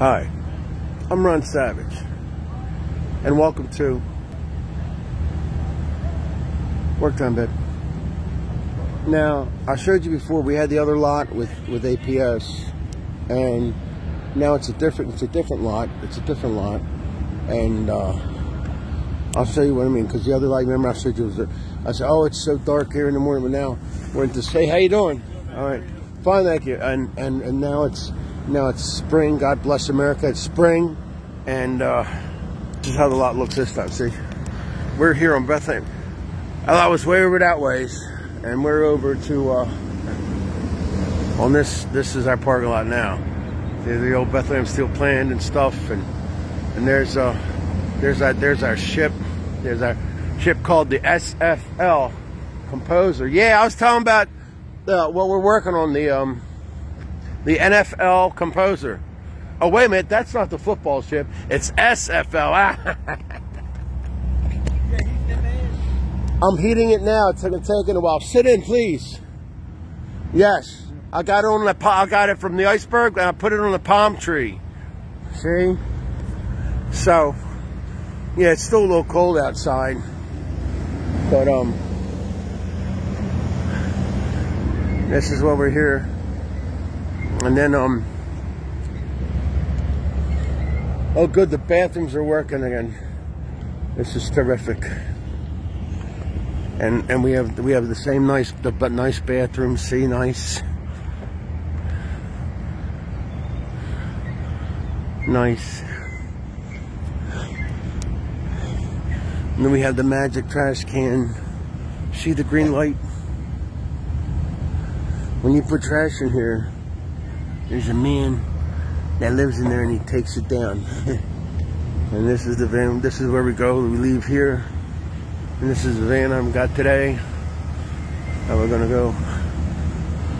Hi, I'm Ron Savage, and welcome to Work Time, babe. Now, I showed you before we had the other lot with with APS, and now it's a different it's a different lot. It's a different lot, and uh, I'll show you what I mean. Because the other lot, remember I showed you was there. I said, "Oh, it's so dark here in the morning," but now we're into say, "How you doing?" All right, fine, thank you. And and and now it's now it's spring. God bless America. It's spring, and uh, this is how the lot looks this time. See, we're here on Bethlehem. I was way over that ways, and we're over to uh, on this. This is our parking lot now. The old Bethlehem steel plant and stuff, and and there's uh there's our there's our ship. There's our ship called the SFL Composer. Yeah, I was talking about uh, what we're working on the um the NFL composer. Oh, wait a minute, that's not the football ship. It's SFL. I'm heating it now. It's taking a while. Sit in, please. Yes, I got it on the. I got it from the iceberg, and I put it on the palm tree. See? So, yeah, it's still a little cold outside, but um, this is what we're here. And then, um, oh good, the bathrooms are working again. This is terrific. And and we have we have the same nice the but nice bathroom. See, nice, nice. And then we have the magic trash can. See the green light? When you put trash in here, there's a man that lives in there and he takes it down. and this is the van, this is where we go, we leave here. And this is the van I've got today. And we're gonna go.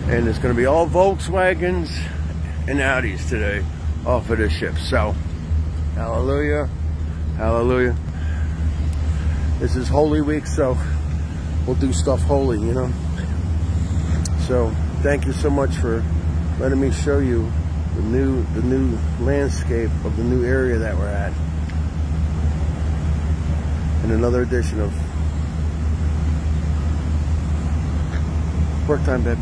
And it's gonna be all Volkswagens and Audis today off of this ship. So, hallelujah, hallelujah. This is Holy Week, so we'll do stuff holy, you know. So, thank you so much for letting me show you the new the new landscape of the new area that we're at. In another edition of work time babe